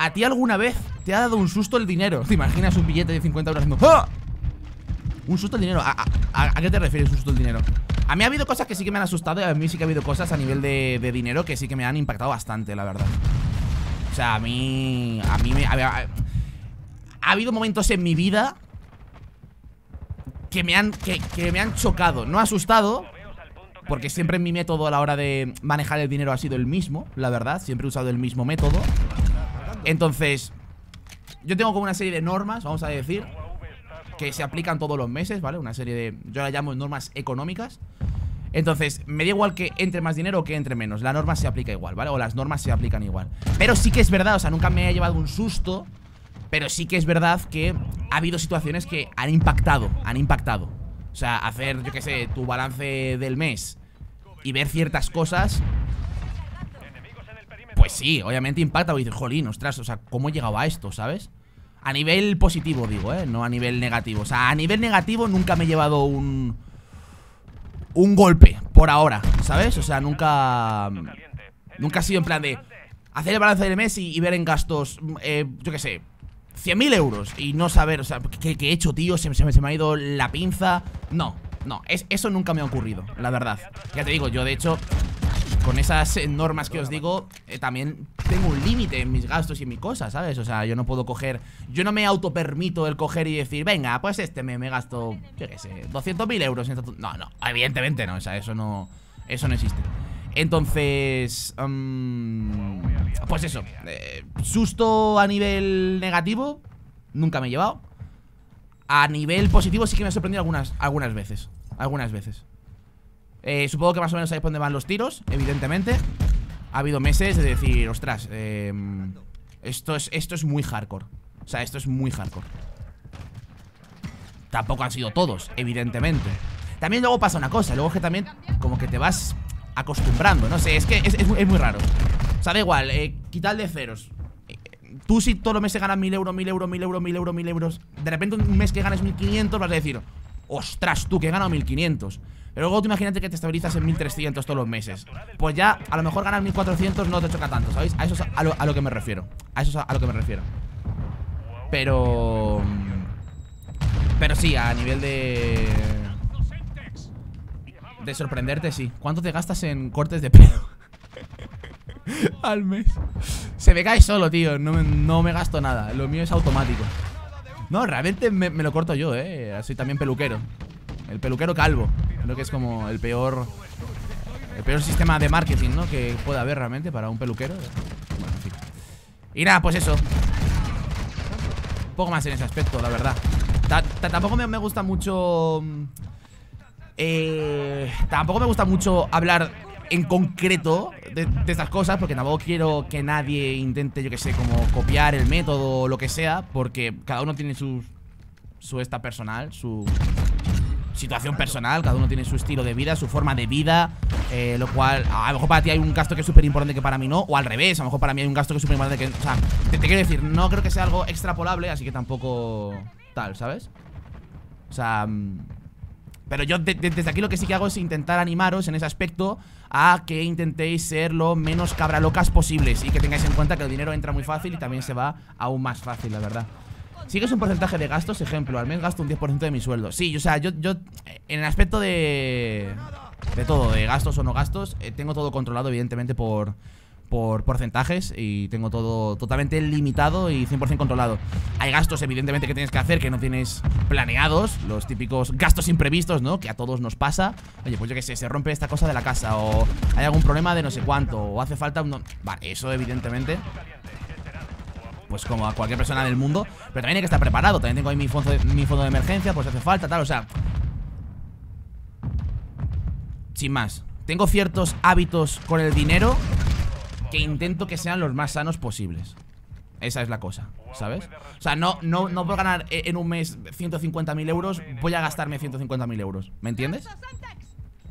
¿A ti alguna vez te ha dado un susto el dinero? ¿Te imaginas un billete de 50 euros haciendo ¡Ah! Un susto el dinero ¿A, qué te refieres un susto el dinero? A mí ha habido cosas que sí que me han asustado Y a mí sí que ha habido cosas a nivel de, dinero Que sí que me han impactado bastante, la verdad O sea, a mí A mí me... ha habido momentos en mi vida que me han, que, que me han chocado No asustado porque siempre mi método a la hora de manejar el dinero ha sido el mismo, la verdad Siempre he usado el mismo método Entonces, yo tengo como una serie de normas, vamos a decir Que se aplican todos los meses, ¿vale? Una serie de, yo la llamo normas económicas entonces, me da igual que entre más dinero o que entre menos La norma se aplica igual, ¿vale? O las normas se aplican igual Pero sí que es verdad, o sea, nunca me ha llevado un susto Pero sí que es verdad que ha habido situaciones que han impactado Han impactado O sea, hacer, yo qué sé, tu balance del mes y ver ciertas cosas Pues sí, obviamente impacta dices, jolín, ostras, o sea, ¿cómo he llegado a esto, sabes? A nivel positivo digo, ¿eh? No a nivel negativo O sea, a nivel negativo nunca me he llevado un... Un golpe, por ahora, ¿sabes? O sea, nunca... Nunca ha sido en plan de... Hacer el balance del mes y, ver en gastos, eh, yo qué sé 100.000 euros y no saber, o sea, ¿qué, he hecho, tío? Se, se, se me ha ido la pinza No, no, es, eso nunca me ha ocurrido, la verdad Ya te digo, yo de hecho con esas normas que os digo, eh, también tengo un límite en mis gastos y en mi cosa, ¿sabes? O sea, yo no puedo coger, yo no me autopermito el coger y decir, venga, pues este me, me gasto, yo qué sé, 200.000 euros. No, no, evidentemente no, o sea, eso no, eso no existe. Entonces, um, pues eso, eh, susto a nivel negativo, nunca me he llevado. A nivel positivo sí que me ha sorprendido algunas, algunas veces Algunas veces eh, Supongo que más o menos sabéis dónde van los tiros Evidentemente. Ha habido meses de decir, ostras eh, esto, es, esto es muy hardcore O sea, esto es muy hardcore. Tampoco han sido todos, evidentemente. También luego pasa una cosa Luego que también como que te vas acostumbrando No sé, es que es, muy, raro. O sea, da igual, eh, quitar de ceros. Tú si todos los meses ganas mil euros, mil euros, mil euros, mil euros, mil euros De repente un mes que ganas 1500 vas a decir Ostras, tú que he ganado 1500 Pero luego tú imagínate que te estabilizas en 1300 todos los meses. Pues ya a lo mejor ganar 1400 no te choca tanto, ¿sabéis? A eso es a lo, que me refiero. A eso es a lo que me refiero. Pero... Pero sí, a nivel de... De sorprenderte, sí. ¿Cuánto te gastas en cortes de pelo? Al mes. Se me cae solo, tío. No, me gasto nada. Lo mío es automático. No, realmente me, lo corto yo, eh. Soy también peluquero. El peluquero calvo Creo que es como el peor El peor sistema de marketing, ¿no? Que puede haber realmente para un peluquero. Bueno, en fin. Y nada, pues eso. Un poco más en ese aspecto, la verdad. Tampoco me, gusta mucho eh, Tampoco me gusta mucho hablar en concreto de, estas cosas Porque tampoco quiero que nadie intente, yo que sé, como copiar el método o lo que sea Porque cada uno tiene su, su esta personal, su situación personal Cada uno tiene su estilo de vida, su forma de vida eh, Lo cual, a lo mejor para ti hay un gasto que es súper importante que para mí no O al revés, a lo mejor para mí hay un gasto que es súper importante que... O sea, te, quiero decir, no creo que sea algo extrapolable Así que tampoco tal, ¿sabes? O sea... Mm, pero yo desde aquí lo que sí que hago es intentar animaros en ese aspecto a que intentéis ser lo menos cabralocas posibles y que tengáis en cuenta que el dinero entra muy fácil y también se va aún más fácil, la verdad. Sí que es un porcentaje de gastos, ejemplo, al menos gasto un 10% de mi sueldo. Sí, o sea, yo, yo en el aspecto de... De todo, de gastos o no gastos, eh, tengo todo controlado evidentemente por por porcentajes y tengo todo totalmente limitado y 100% controlado. Hay gastos evidentemente que tienes que hacer que no tienes planeados, los típicos gastos imprevistos, ¿no? Que a todos nos pasa. Oye, pues yo qué sé, se rompe esta cosa de la casa o hay algún problema de no sé cuánto o hace falta un... Vale, eso evidentemente pues como a cualquier persona del mundo Pero también hay que estar preparado También tengo ahí mi fondo de, mi fondo de emergencia Pues hace falta, tal, o sea Sin más Tengo ciertos hábitos con el dinero que intento que sean los más sanos posibles. Esa es la cosa, ¿sabes? O sea, no, no, no puedo ganar e, en un mes 150.000 euros, voy a gastarme 150.000 euros, ¿me entiendes?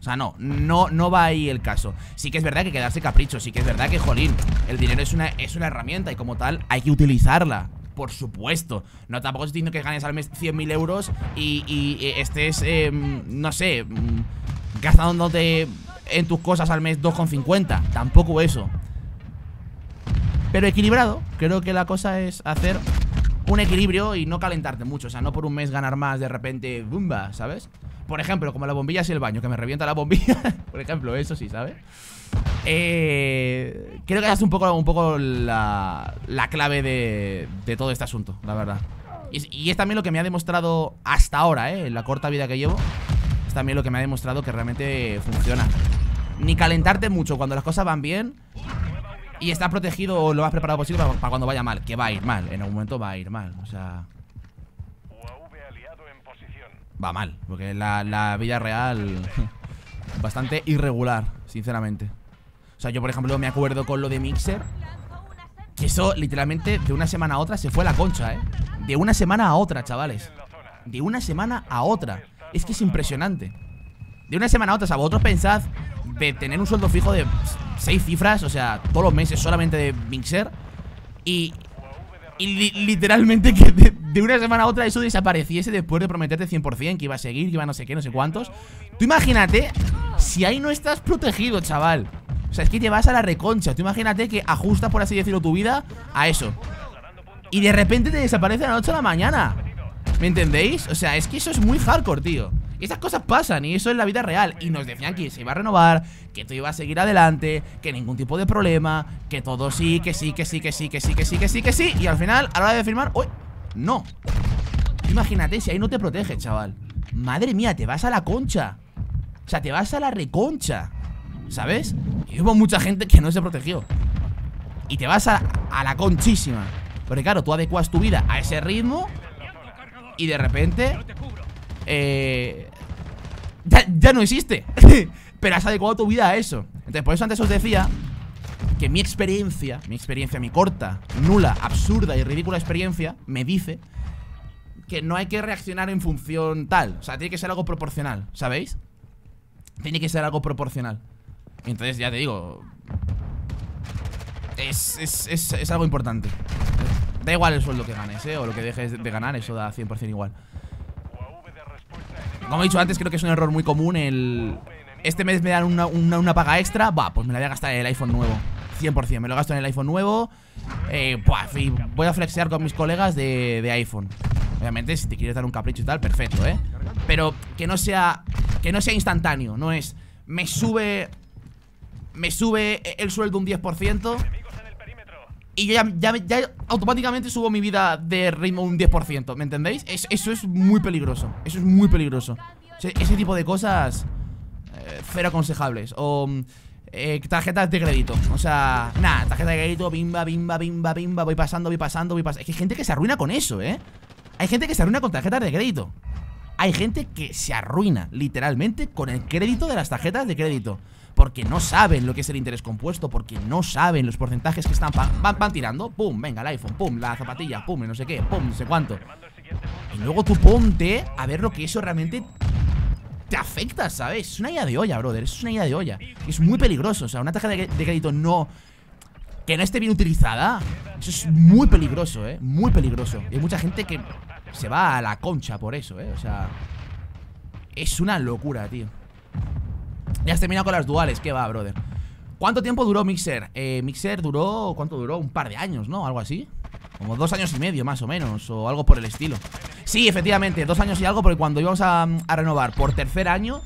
O sea, no, no, no va ahí el caso. Sí que es verdad que quedarse capricho Sí que es verdad que, jolín, el dinero es una, es una herramienta Y como tal, hay que utilizarla Por supuesto. No, tampoco estoy diciendo que ganes al mes 100.000 euros y, y, estés, em, no sé mm, Gastándote en tus cosas al mes 2,50 Tampoco eso. Pero equilibrado Creo que la cosa es hacer un equilibrio y no calentarte mucho. O sea, no por un mes ganar más de repente Bumba, ¿sabes? Por ejemplo, como la bombilla y el baño Que me revienta la bombilla Por ejemplo, eso sí, ¿sabes? Eh, creo que es un poco, un poco la, la clave de, de todo este asunto, la verdad y, es también lo que me ha demostrado hasta ahora, ¿eh? En la corta vida que llevo Es también lo que me ha demostrado que realmente funciona Ni calentarte mucho cuando las cosas van bien Y estar protegido lo más preparado posible para, cuando vaya mal Que va a ir mal, en algún momento va a ir mal O sea... Va mal, porque la, la vida real... Bastante irregular, sinceramente. O sea, yo por ejemplo me acuerdo con lo de Mixer Que eso literalmente de una semana a otra se fue la concha, ¿eh? De una semana a otra, chavales. De una semana a otra. Es que es impresionante. De una semana a otra, o sea, vosotros pensad De tener un sueldo fijo de seis cifras O sea, todos los meses solamente de Mixer Y, y literalmente que de, una semana a otra eso desapareciese después de prometerte 100% que iba a seguir, que iba a no sé qué, no sé cuántos. Tú imagínate si ahí no estás protegido, chaval. O sea, es que te vas a la reconcha. Tú imagínate que ajustas, por así decirlo, tu vida a eso. Y de repente te desaparece a la noche a la mañana. ¿Me entendéis? O sea, es que eso es muy hardcore, tío Esas cosas pasan y eso es la vida real. Y nos decían que se iba a renovar Que todo iba a seguir adelante Que ningún tipo de problema Que todo sí, que sí, que sí, que sí, que sí, que sí, que sí, que sí. Y al final, a la hora de firmar ¡Uy! No Imagínate si ahí no te protege, chaval. Madre mía, te vas a la concha. O sea, te vas a la reconcha ¿Sabes? Y hubo mucha gente que no se protegió. Y te vas a, a la conchísima. Porque claro, tú adecuas tu vida a ese ritmo Y de repente eh, ya, no existe. Pero has adecuado tu vida a eso. Entonces por eso antes os decía Que mi experiencia, mi experiencia, mi corta, nula, absurda y ridícula experiencia Me dice que no hay que reaccionar en función tal. O sea, tiene que ser algo proporcional, ¿sabéis? Tiene que ser algo proporcional. Entonces ya te digo es, es, es algo importante. Da igual el sueldo que ganes, ¿eh? O lo que dejes de ganar, eso da 100% igual Como he dicho antes, creo que es un error muy común el... Este mes me dan una, paga extra Va, pues me la voy a gastar en el iPhone nuevo 100%, me lo gasto en el iPhone nuevo eh, voy a flexear con mis colegas de, de iPhone Obviamente, si te quieres dar un capricho y tal, perfecto, ¿eh? Pero que no sea Que no sea instantáneo, no es Me sube Me sube el sueldo un 10% y ya, ya, automáticamente subo mi vida de ritmo un 10%, ¿me entendéis? eso es muy peligroso, eso es muy peligroso Ese, tipo de cosas eh, cero aconsejables O eh, tarjetas de crédito O sea, nada, tarjeta de crédito, bimba, bimba, bimba, bimba Voy pasando, voy pasando, voy pasando Es que hay gente que se arruina con eso, ¿eh? Hay gente que se arruina con tarjetas de crédito Hay gente que se arruina, literalmente, con el crédito de las tarjetas de crédito porque no saben lo que es el interés compuesto, porque no saben los porcentajes que están van, tirando, pum, venga el iPhone, pum, la zapatilla, pum, no sé qué, pum, no sé cuánto. Y luego tú ponte a ver lo que eso realmente te afecta, ¿sabes? Es una idea de olla, brother, es una idea de olla. Es muy peligroso, o sea, una tarjeta de crédito no... Que no esté bien utilizada Eso es muy peligroso, ¿eh? Muy peligroso Y hay mucha gente que se va a la concha por eso, ¿eh? O sea... Es una locura, tío ya has terminado con las duales, ¿qué va, brother? ¿Cuánto tiempo duró Mixer? Eh, Mixer duró, ¿cuánto duró? Un par de años, ¿no? Algo así Como dos años y medio, más o menos O algo por el estilo Sí, efectivamente, dos años y algo Porque cuando íbamos a, renovar por tercer año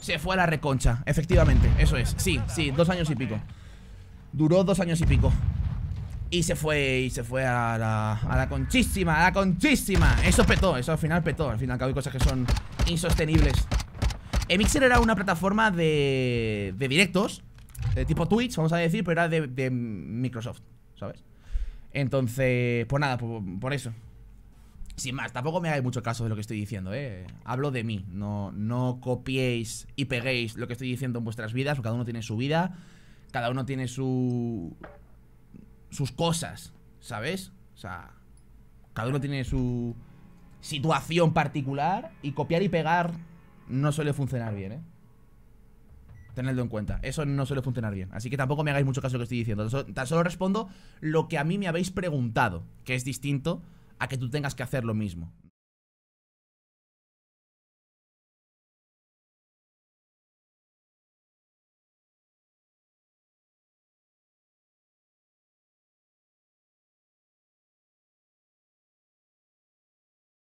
Se fue a la reconcha, efectivamente Eso es, sí, sí, dos años y pico Duró dos años y pico y se fue, y se fue a la, a la conchísima, a la conchísima Eso petó, eso al final petó Al final hay cosas que son insostenibles Mixer era una plataforma de, de directos, de tipo Twitch, vamos a decir, pero era de, Microsoft, ¿sabes? Entonces, pues nada, por, eso. Sin más, tampoco me hagáis mucho caso de lo que estoy diciendo, ¿eh? Hablo de mí, no, no copiéis y peguéis lo que estoy diciendo en vuestras vidas, porque cada uno tiene su vida, cada uno tiene su... sus cosas, ¿sabes? O sea, cada uno tiene su situación particular y copiar y pegar no suele funcionar bien, ¿eh? Tenedlo en cuenta, eso no suele funcionar bien. Así que tampoco me hagáis mucho caso de lo que estoy diciendo. Tan solo respondo lo que a mí me habéis preguntado Que es distinto a que tú tengas que hacer lo mismo